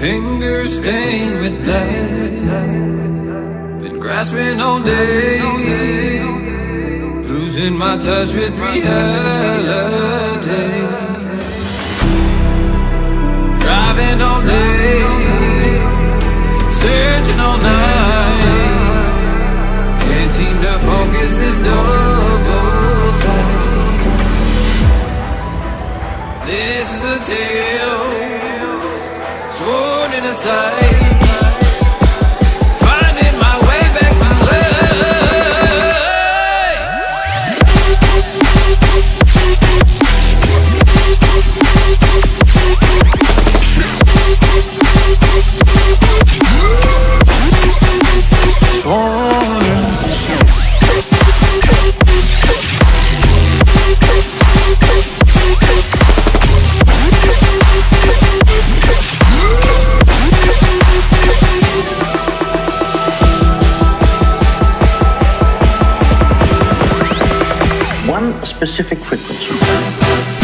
Fingers stained with blood. Been grasping all day. Losing my touch with reality. Driving all day. Sworn specific frequency.